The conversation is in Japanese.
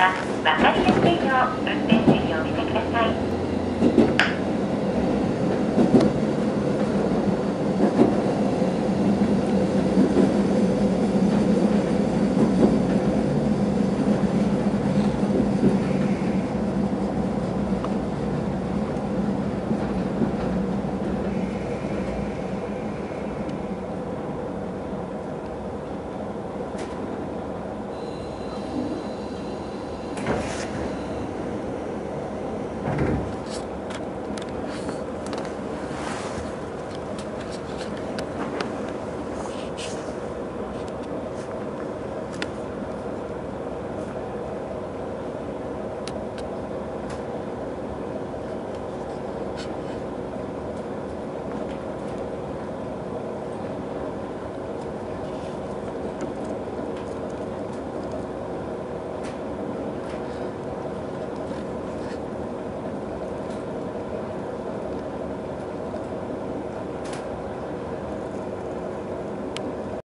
は分かりやすいよう運転中。Thank you.